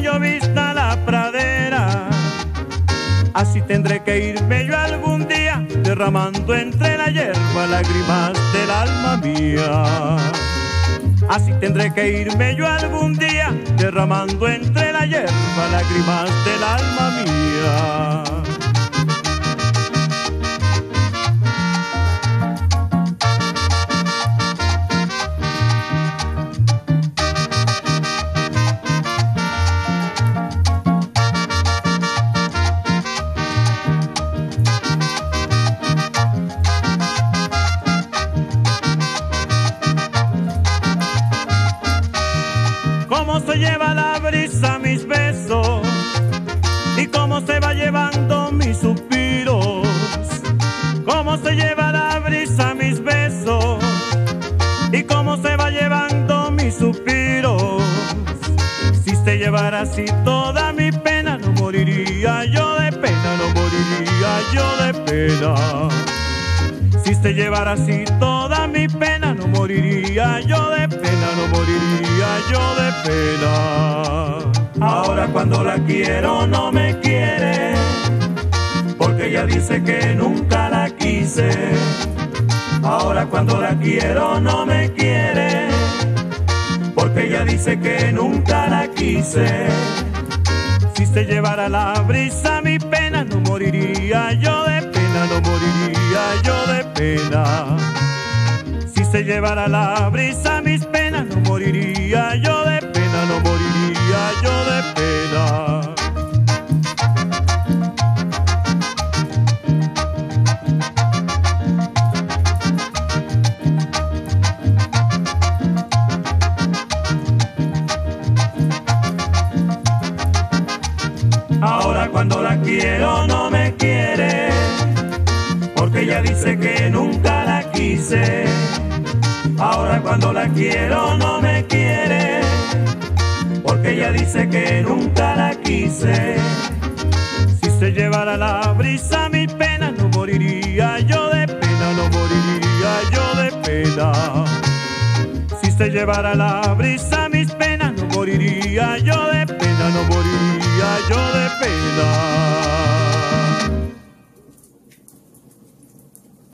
llovizna la pradera. Así tendré que irme yo algún día, derramando entre la hierba lágrimas del alma mía. Así tendré que irme yo algún día, derramando entre la hierba lágrimas del alma mía. Se lleva la brisa mis besos y cómo se va llevando mis suspiros. Cómo se lleva la brisa mis besos y cómo se va llevando mis suspiros. Si se llevara así toda mi pena, no moriría yo de pena, no moriría yo de pena. Si se llevara así toda mi pena, no moriría yo de pena, yo de pena. Ahora cuando la quiero no me quiere, porque ella dice que nunca la quise. Ahora cuando la quiero no me quiere, porque ella dice que nunca la quise. Si se llevara la brisa mi pena, no moriría yo de pena, no moriría yo de pena. Si se llevara la brisa no yo de pena, no moriría yo de pena. Ahora cuando la quiero no me quiere, porque ella dice que nunca la quise. Ahora cuando la quiero no me quiere, porque ella dice que nunca la quise. Si se llevara la brisa mi pena, no moriría yo de pena, no moriría yo de pena. Si se llevara la brisa mis penas, no moriría yo de pena, no moriría yo.